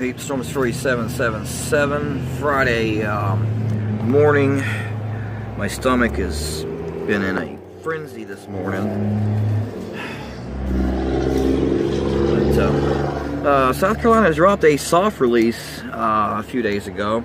Peeps? Storms Fury 777. Friday um, morning. My stomach has been in a frenzy this morning. But, uh, uh, South Carolina has dropped a soft release uh, a few days ago.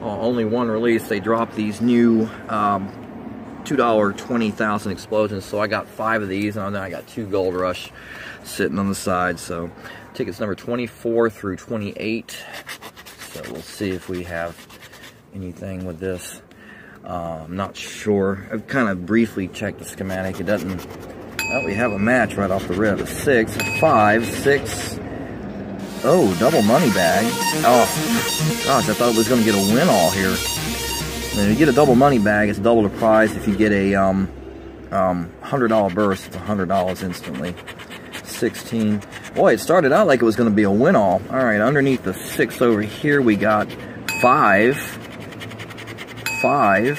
only one release. They dropped these new um, $2 20,000 explosions. So I got five of these, and then I got two Gold Rush sitting on the side. So tickets number 24 through 28. So we'll see if we have anything with this. Uh, I'm not sure. I've kind of briefly checked the schematic. It doesn't. Well, we have a match right off the rip. A six, five, six. Oh, double money bag. Oh, gosh, I thought it was going to get a win all here. And if you get a double money bag, it's double the prize. If you get a um, um, $100 burst, it's $100 instantly. 16. Boy, it started out like it was going to be a win-all. All right, underneath the six over here, we got five. Five.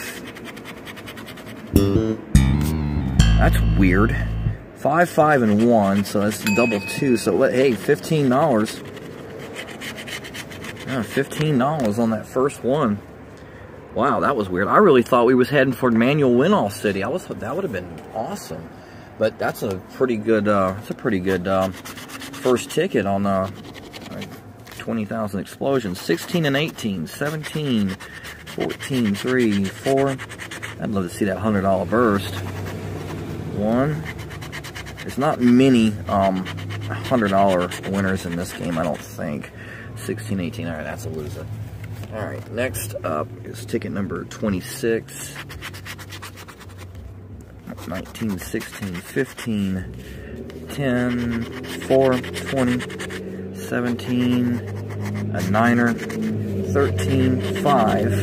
That's weird. Five, five, and one, so that's double two. So, hey, $15. Yeah, $15 on that first one. Wow, that was weird. I really thought we was heading for Manual Win-All City. I was that would have been awesome. But that's a pretty good, uh, it's a pretty good um, first ticket on uh, 20,000 explosions. 16 and 18, 17, 14, 3, 4. I'd love to see that $100 burst. One. There's not many um, $100 winners in this game, I don't think. 16, 18. All right, that's a loser. All right, next up is ticket number 26. 19, 16, 15, 10, 4, 20, 17, a niner, 13, 5,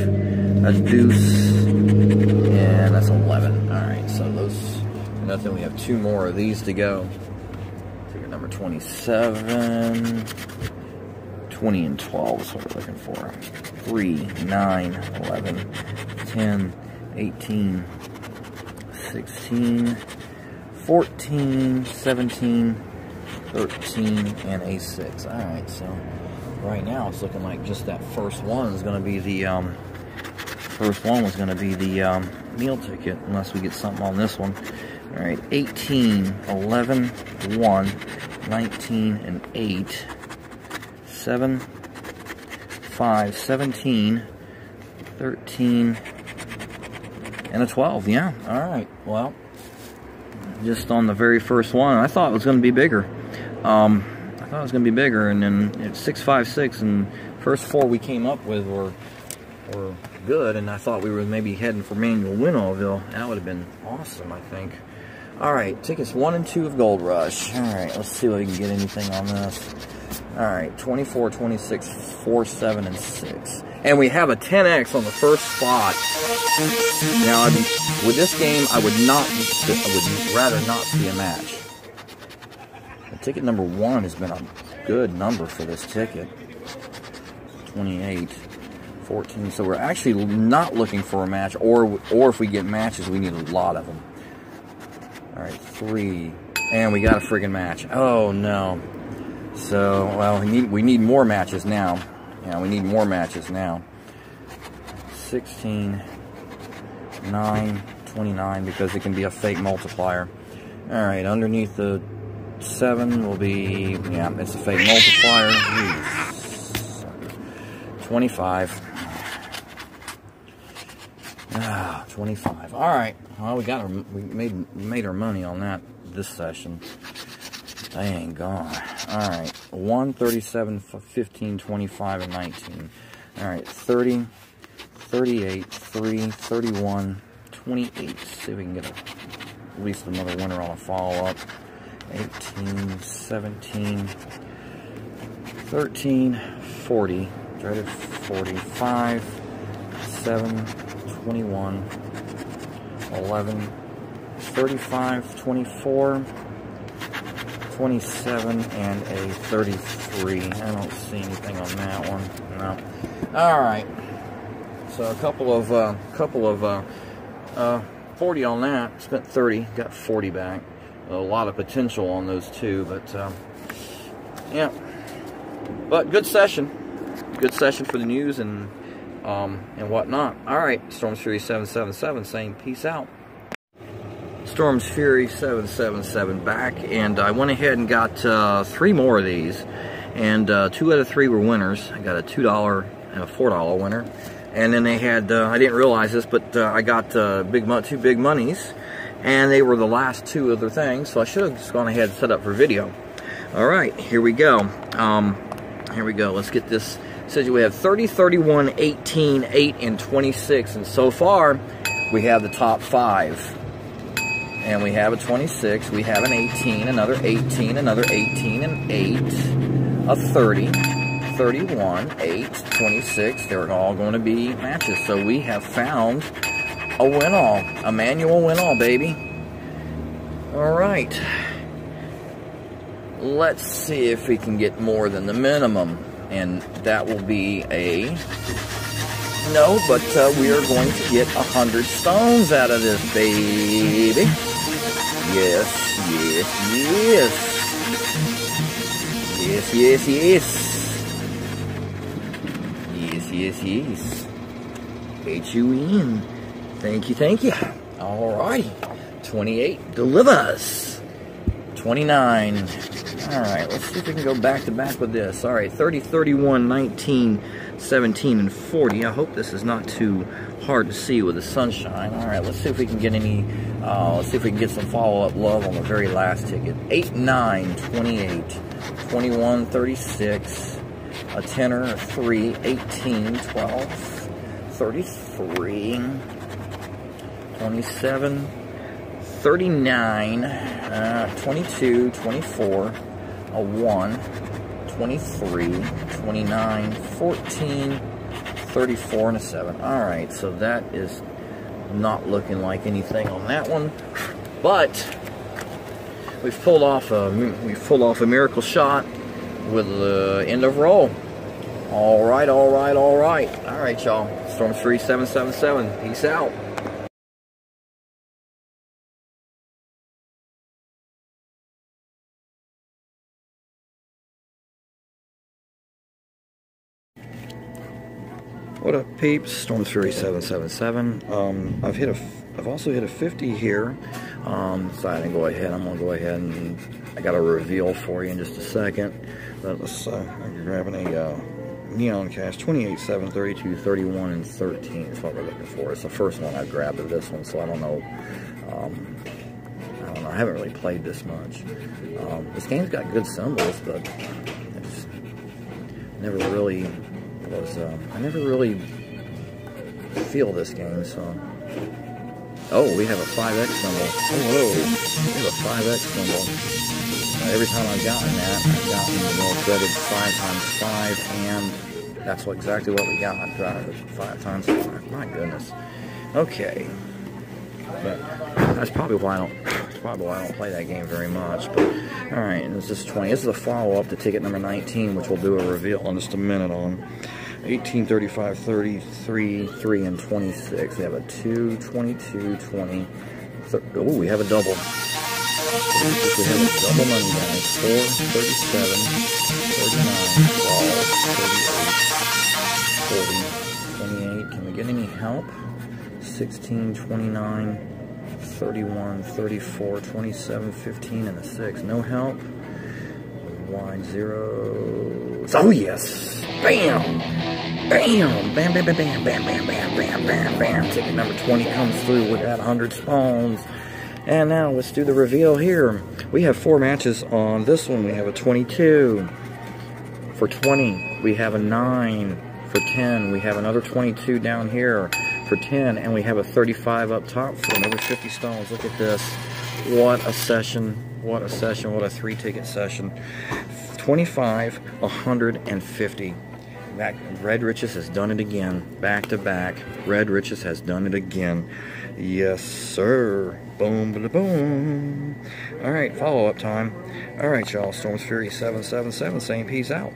a deuce, and that's 11. All right, so those, nothing. We have two more of these to go. Ticket number 27, 20 and 12 is what we're looking for. 3, 9, 11, 10, 18, 16, 14, 17, 13, and a 6. Alright, so right now it's looking like just that first one is going to be the, um, first one was going to be the um, meal ticket, unless we get something on this one. Alright, 18, 11, 1, 19, and 8, 7, 5, 17, 13, and a 12, yeah. All right, well, just on the very first one, I thought it was going to be bigger. Um, I thought it was going to be bigger, and then it's 656, and first four we came up with were, were good, and I thought we were maybe heading for Manual Winallville. That would have been awesome, I think. All right, tickets one and two of Gold Rush. All right, let's see if we can get anything on this. All right, 24, 26, 4, 7, and 6. And we have a 10x on the first spot. Now, I mean, with this game, I would not, I would rather not see a match. Ticket number one has been a good number for this ticket. 28, 14. So we're actually not looking for a match, or or if we get matches, we need a lot of them. All right, three, and we got a friggin' match. Oh no. So, well, we need we need more matches now. Yeah, we need more matches now. 16, 9, 29, because it can be a fake multiplier. Alright, underneath the 7 will be, yeah, it's a fake multiplier. Jeez. 25. Ah, 25. Alright, well, we got our, we made, made our money on that this session. They ain't gone. Alright, 1, 37, 15, 25, and 19. Alright, 30, 38, 3, 31, 28. See if we can get a, at least another winner on a follow-up. 18, 17, 13, 40. Dreaded 45, 7, 21, 11, 35, 24, 27 and a 33. I don't see anything on that one. No. All right. So a couple of uh, couple of uh, uh, 40 on that. Spent 30. Got 40 back. A lot of potential on those two, but um, yeah. But good session. Good session for the news and um, and whatnot. All right, Storms Fury 777 saying peace out. Storms Fury 777 back, and I went ahead and got uh, three more of these, and uh, two out of three were winners. I got a $2 and a $4 winner. And then they had, uh, I didn't realize this, but uh, I got uh, big two big monies, and they were the last two of things, so I should have just gone ahead and set up for video. All right, here we go. Um, here we go. Let's get this says we have 30, 31, 18, 8, and 26. And so far, we have the top five. And we have a 26, we have an 18, another 18, another 18, and 8, a 30, 31, 8, 26. They're all going to be matches. So we have found a win-all, a manual win-all, baby. All right. Let's see if we can get more than the minimum and that will be a no, but uh, we are going to get a hundred stones out of this baby. Yes, yes, yes. Yes, yes, yes. Yes, yes, yes. H-U-N. Thank you, thank you. All righty. 28 delivers. 29 all right, let's see if we can go back to back with this. All right, 30, 31, 19, 17, and 40. I hope this is not too hard to see with the sunshine. All right, let's see if we can get any, uh, let's see if we can get some follow-up love on the very last ticket. 8, 9, 28, 21, 36, a tenner, a 3, 18, 12, 33, 27, 39, uh, 22, 24, a 1, 23, 29, 14, 34, and a 7. Alright, so that is not looking like anything on that one. But we've pulled off a we've pulled off a miracle shot with the end of roll. All right, all right, all right. All right, y'all. Storm 3777. Peace out. What up, peeps? Storm Fury 777. Um, I've hit a, I've also hit a 50 here. Um, so I to go ahead. I'm gonna go ahead and I got a reveal for you in just a second. But let's, uh, I'm grabbing a uh, neon cash 28, 7, 32, 31, and 13 is what we're looking for. It's the first one I grabbed of this one, so I don't know. Um, I don't know. I haven't really played this much. Um, this game's got good symbols, but it's never really was, uh, I never really feel this game, so. Oh, we have a 5X symbol. Oh, whoa. We have a 5X symbol. Uh, every time I've gotten that, I've gotten the more dreaded 5 times 5, and that's what, exactly what we got. Right, 5 times 5. My goodness. Okay. But that's probably why I don't that's probably why I don't play that game very much. But alright, this is 20. This is a follow-up to ticket number 19, which we'll do a reveal in just a minute on. 18, 35, 33, 3, and 26. We have a 2, 22, 20. Oh, we have a double. We have a double money, guys. 4, 37, 39, 12, 38, 40, 28. Can we get any help? 16, 29, 31, 34, 27, 15, and a 6. No help. Wide zero. Oh, yes. Bam. Bam. Bam, bam, bam, bam, bam, bam, bam, bam, bam, bam. Ticket number 20 comes through with that 100 spawns. And now let's do the reveal here. We have four matches on this one. We have a 22 for 20. We have a 9 for 10. We have another 22 down here for 10. And we have a 35 up top for another 50 stones. Look at this. What a session. What a session. What a three ticket session. 25, 150. Back, Red Riches has done it again. Back to back. Red Riches has done it again. Yes, sir. Boom, boom, boom. All right, follow up time. All right, y'all. Storms Fury 777 saying peace out.